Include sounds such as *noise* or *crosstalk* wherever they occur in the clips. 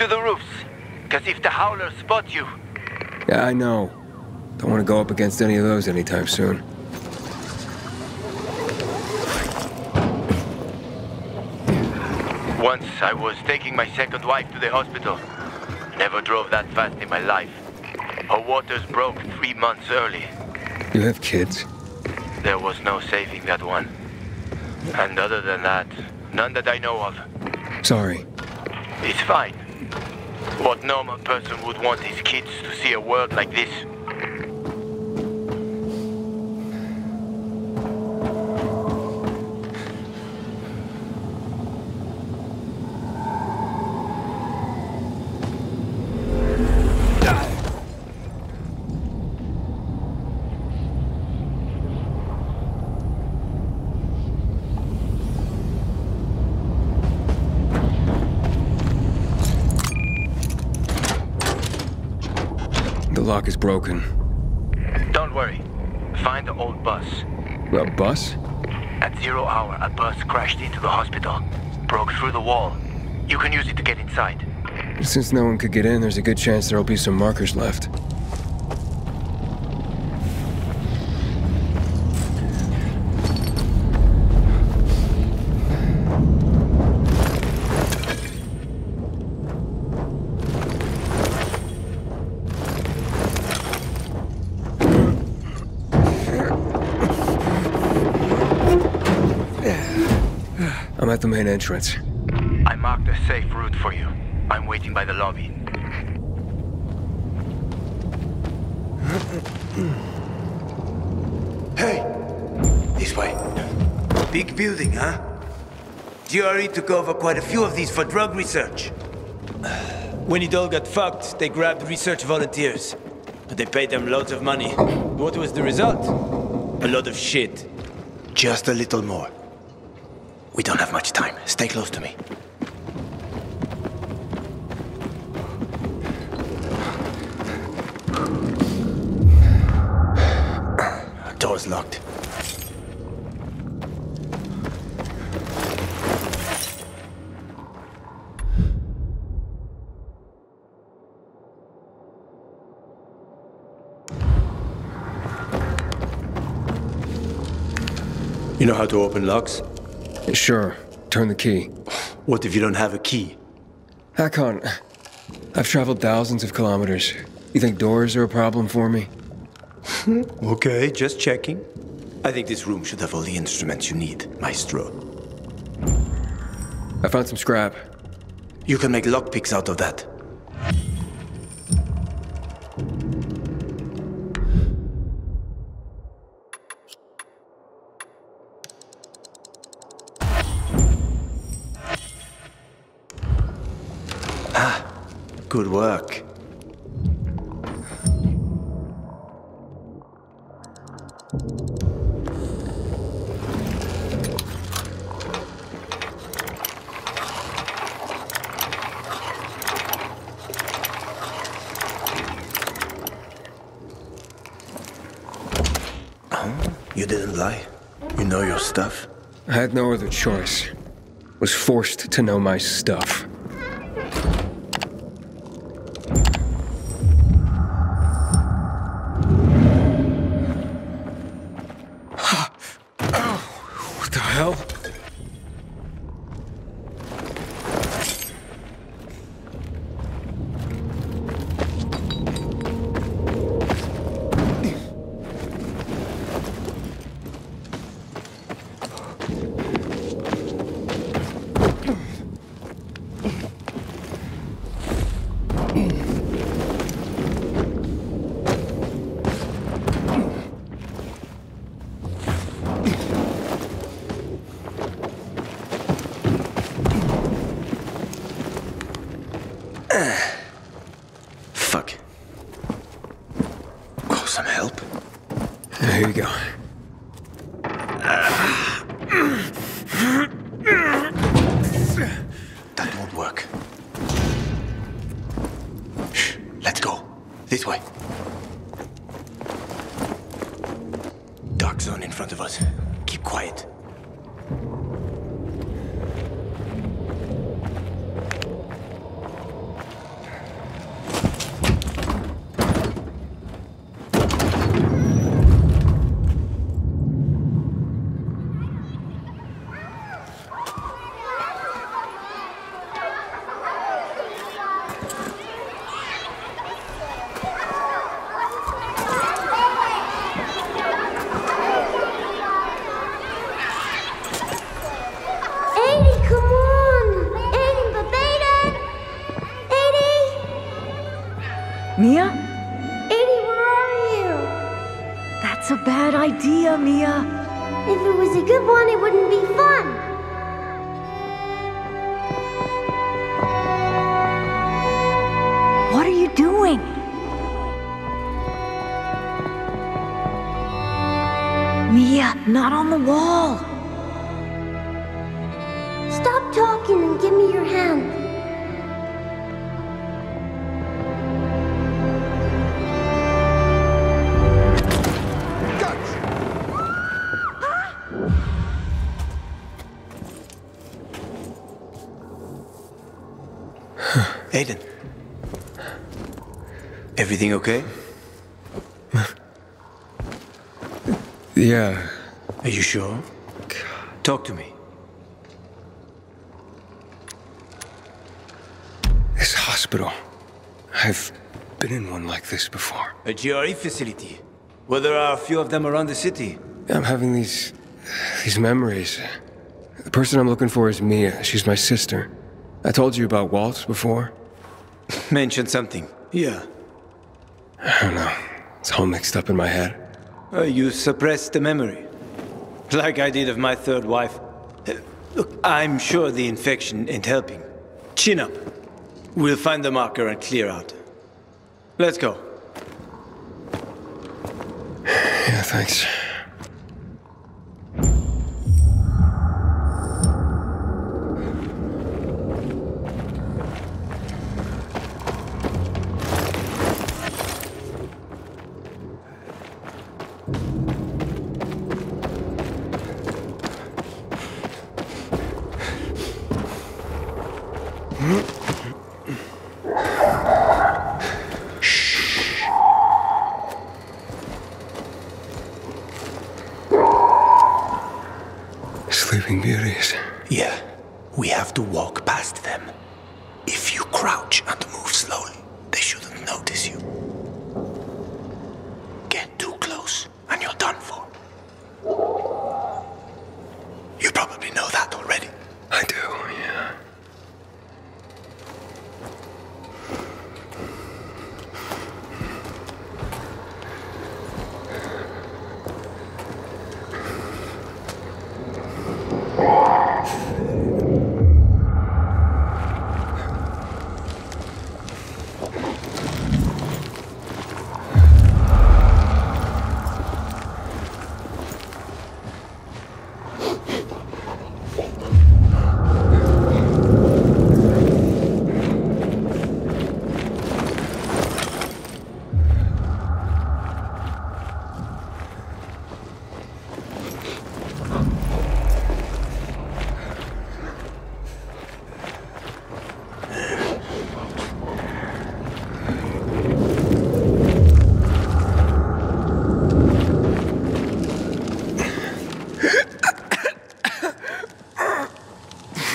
To the roofs, because if the Howlers spot you... Yeah, I know. Don't want to go up against any of those anytime soon. Once I was taking my second wife to the hospital. Never drove that fast in my life. Her waters broke three months early. You have kids? There was no saving that one. And other than that, none that I know of. Sorry. It's fine. What normal person would want his kids to see a world like this? The lock is broken. Don't worry. Find the old bus. A bus? At zero hour, a bus crashed into the hospital. Broke through the wall. You can use it to get inside. Since no one could get in, there's a good chance there'll be some markers left. I'm at the main entrance. I marked a safe route for you. I'm waiting by the lobby. Hey! This way. Big building, huh? GRE took over quite a few of these for drug research. When it all got fucked, they grabbed research volunteers. But they paid them loads of money. What was the result? A lot of shit. Just a little more. We don't have much time. Stay close to me. Door's locked. You know how to open locks? Sure. Turn the key. What if you don't have a key? Hakon, I've traveled thousands of kilometers. You think doors are a problem for me? *laughs* Okay, just checking. I think this room should have all the instruments you need, Maestro. I found some scrap. You can make lockpicks out of that. Good work. You didn't lie. You know your stuff. I had no other choice. Was forced to know my stuff. Aiden. Everything okay? *laughs* Yeah, Are you sure? Talk to me. this hospital. I've been in one like this before. A GRE facility. Well, there are a few of them around the city. I'm having these. these memories. The person I'm looking for is Mia. She's my sister. I told you about Waltz before. Mention something. Yeah. I don't know. It's all mixed up in my head. Uh, you suppressed the memory. Like I did of my third wife. Uh, look, I'm sure the infection ain't helping. Chin up. We'll find the marker and clear out. Let's go. *sighs* Yeah, thanks. Notice you. Get too close, and you're done for. You probably know that already. I do, yeah.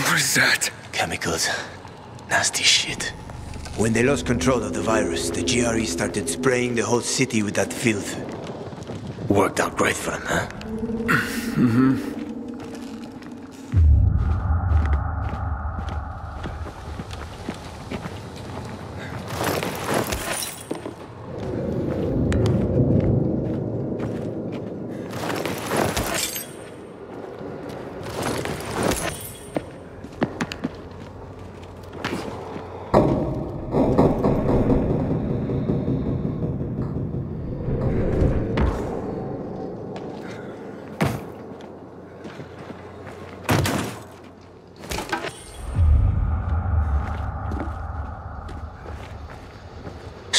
What is that? Nasty shit. When they lost control of the virus, the GRE started spraying the whole city with that filth. Worked out great for them, huh? *clears throat* Mm-hmm.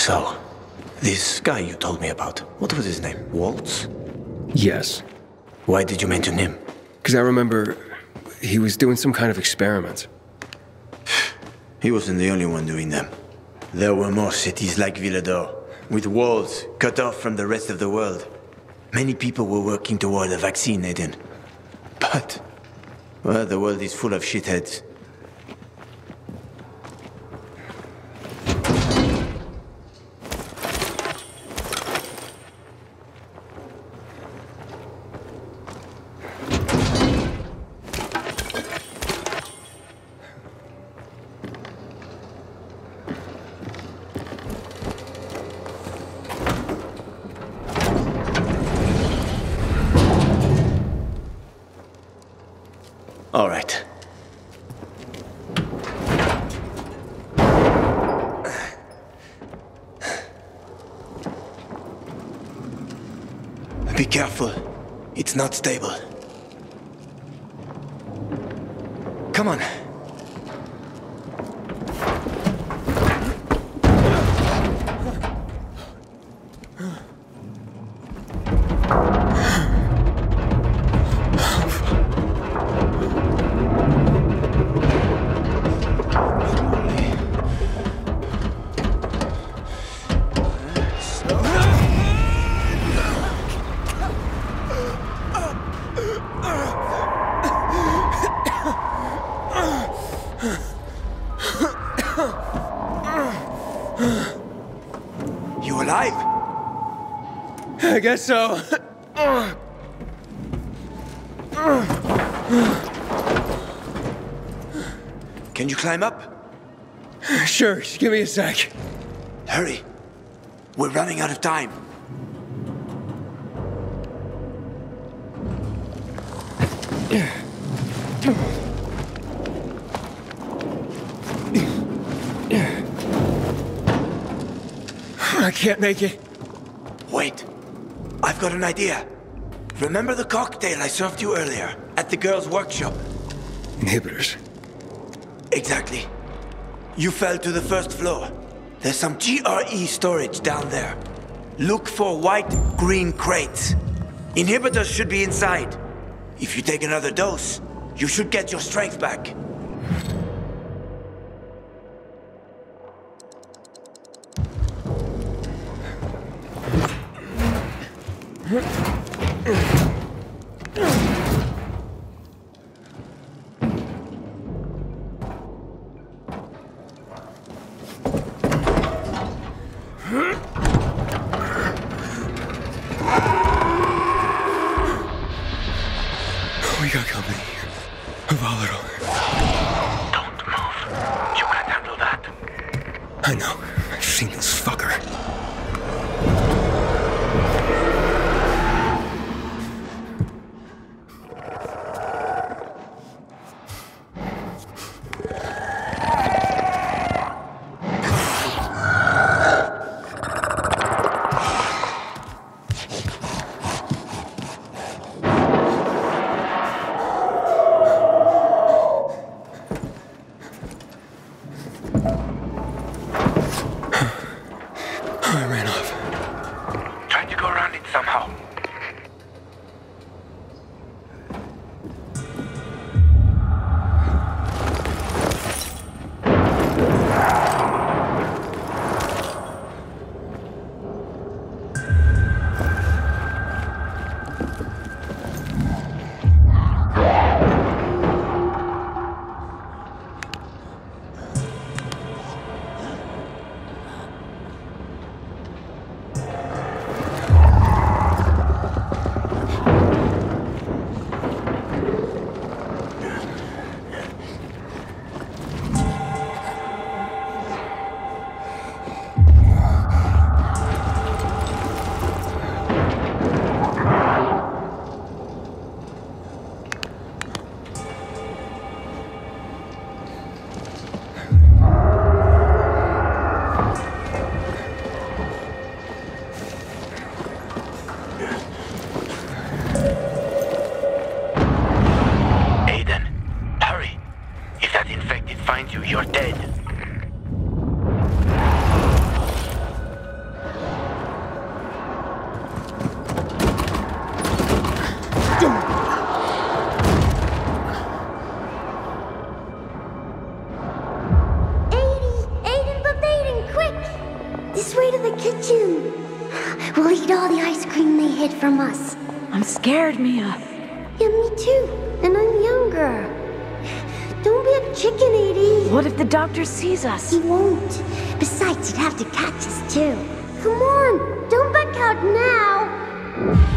So, this guy you told me about, what was his name? Waltz? Yes. Why did you mention him? Because I remember he was doing some kind of experiment. He wasn't the only one doing them. There were more cities like Villedor, with walls cut off from the rest of the world. Many people were working toward a vaccine, Aiden. But, well, the world is full of shitheads. Careful. It's not stable. Come on. I guess so. Can you climb up? Sure, just give me a sec. Hurry. We're running out of time. I can't make it. Wait. I've got an idea. Remember the cocktail I served you earlier at the girls' workshop? Inhibitors. Exactly. You fell to the first floor. There's some GRE storage down there. Look for white green crates. Inhibitors should be inside. If you take another dose, you should get your strength back. *laughs* We'll eat all the ice cream they hid from us. I'm scared, Mia. Yeah, me too. And I'm younger. *sighs* Don't be a chicken, Edie. What if the doctor sees us? He won't. Besides, he'd have to catch us too. Come on, don't back out now.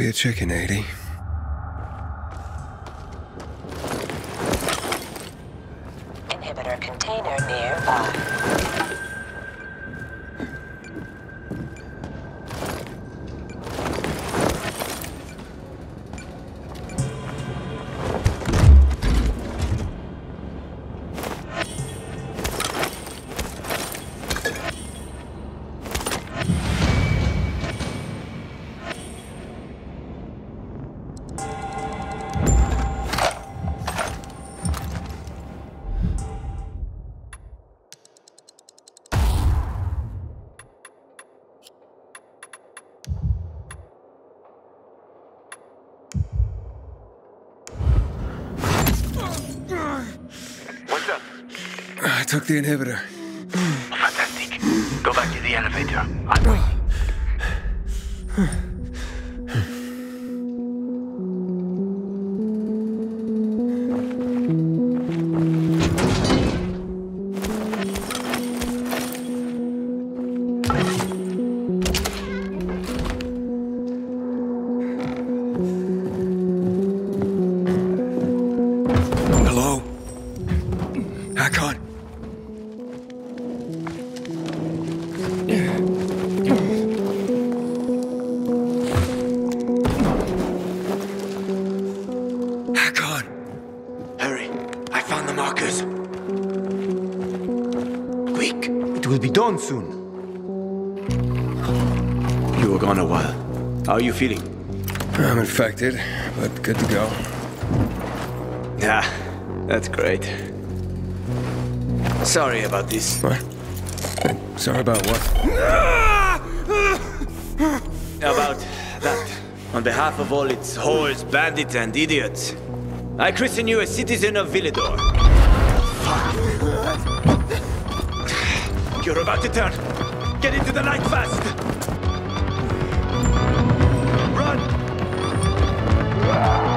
Be a chicken, Edie. Took the inhibitor. Fantastic. Go back to the elevator. I'll wait. I'm infected, but good to go. Yeah, that's great. Sorry about this. What? Sorry about what? About that. On behalf of all its whores, bandits, and idiots, I christen you a citizen of Villedor. Fuck. You're about to turn. Get into the light fast. Run! Tell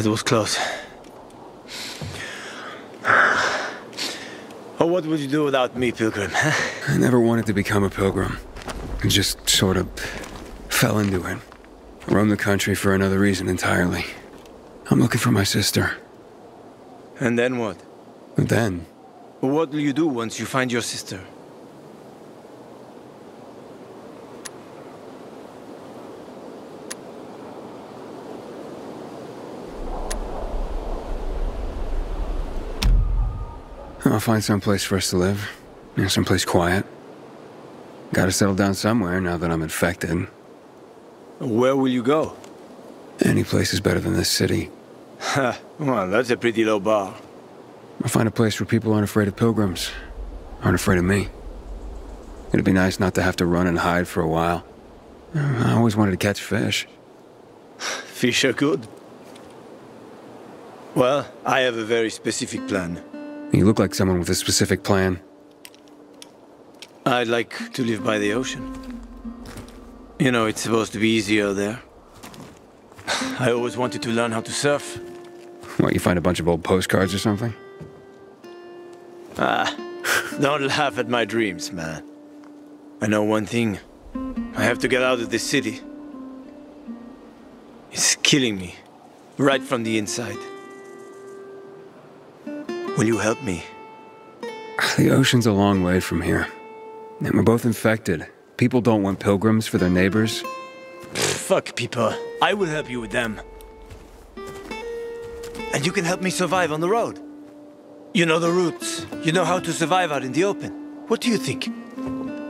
That was close. Oh, what would you do without me, Pilgrim? I never wanted to become a pilgrim. I just sort of fell into it. I roamed the country for another reason entirely. I'm looking for my sister. and then what? Then, What will you do once you find your sister? I'll find some place for us to live. You know, someplace quiet. Gotta settle down somewhere now that I'm infected. Where will you go? Any place is better than this city. Ha, well, that's a pretty low bar. I'll find a place where people aren't afraid of pilgrims. Aren't afraid of me. It'd be nice not to have to run and hide for a while. Uh, I always wanted to catch fish. Fish are good. Well, I have a very specific plan. You look like someone with a specific plan. I'd like to live by the ocean. You know, it's supposed to be easier there. *sighs* I always wanted to learn how to surf. What, you find a bunch of old postcards or something? Ah, *laughs* don't laugh at my dreams, man. I know one thing. I have to get out of this city. It's killing me. Right from the inside. Will you help me? The ocean's a long way from here. And we're both infected. People don't want pilgrims for their neighbors. Fuck people. I will help you with them. And you can help me survive on the road. You know the routes. You know how to survive out in the open. What do you think?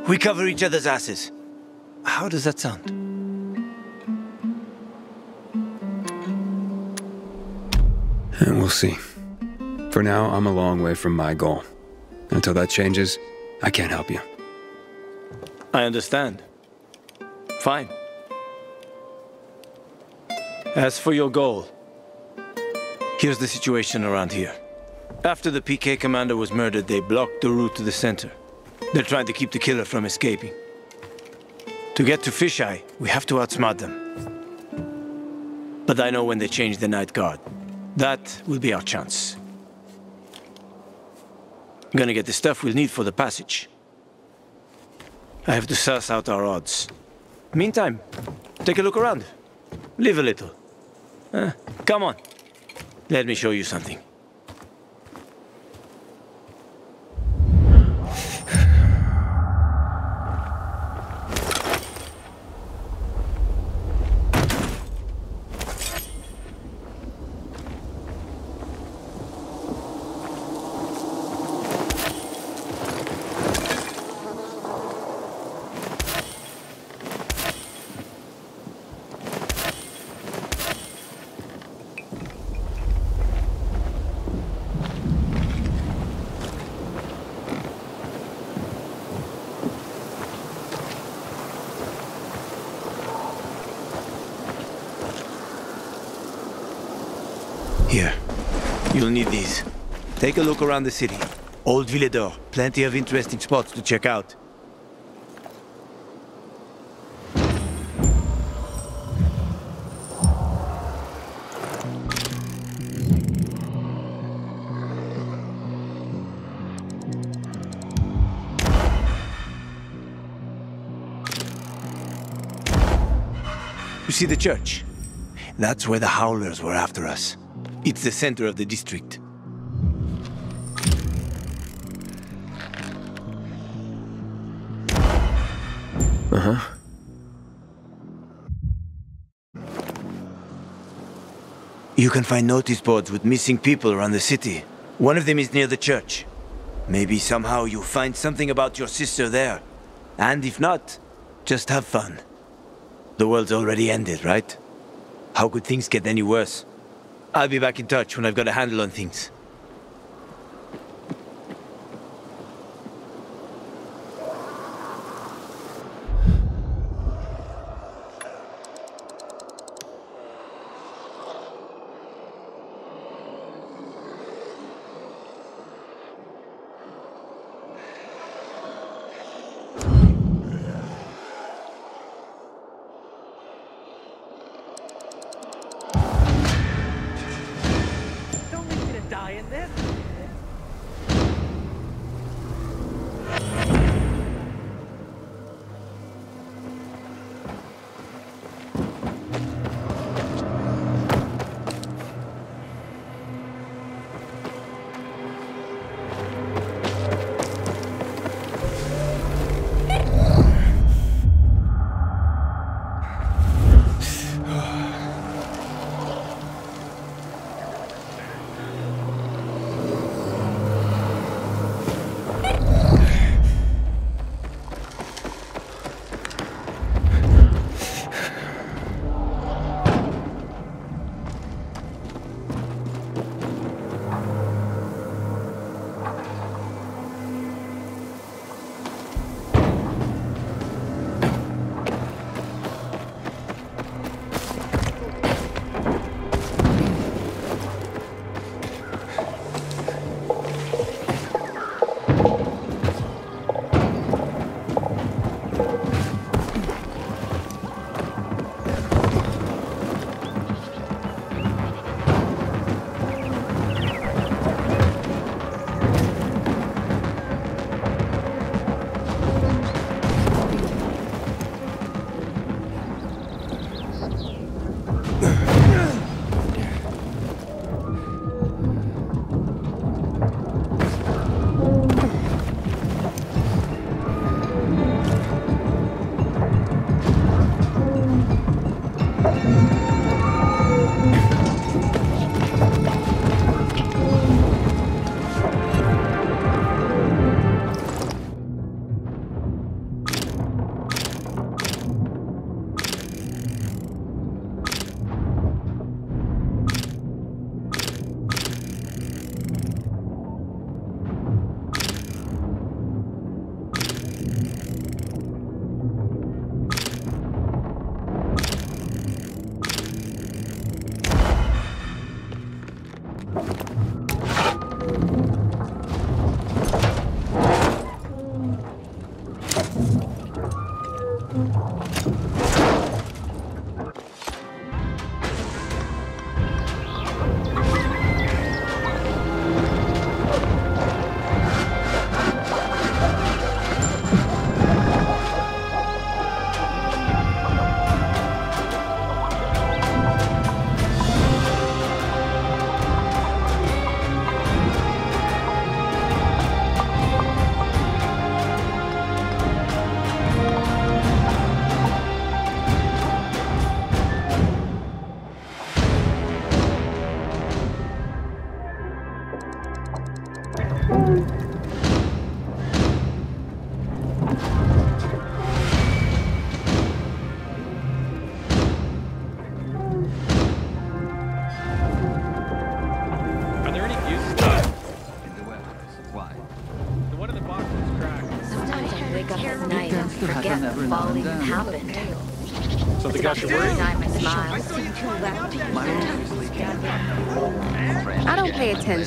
We cover each other's asses. How does that sound? And we'll see. For now, I'm a long way from my goal. Until that changes, I can't help you. I understand. Fine. As for your goal, here's the situation around here. After the PK commander was murdered, they blocked the route to the center. They're trying to keep the killer from escaping. To get to Fisheye, we have to outsmart them. But I know when they change the night guard. That will be our chance. I'm gonna get the stuff we'll need for the passage. I have to suss out our odds. Meantime, take a look around. Live a little. Uh, come on. Let me show you something. Here. You'll need these. Take a look around the city. Old Villedor. Plenty of interesting spots to check out. You see the church? That's where the Howlers were after us. It's the center of the district. Uh huh. You can find notice boards with missing people around the city. One of them is near the church. Maybe somehow you'll find something about your sister there. And if not, just have fun. The world's already ended, right? How could things get any worse? I'll be back in touch when I've got a handle on things.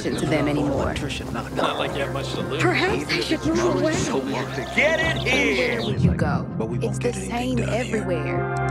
Pay attention to them anymore. Not like you have much to lose. Perhaps I should move away. Get it Where would you go? But we It's won't the get anything same done here. everywhere.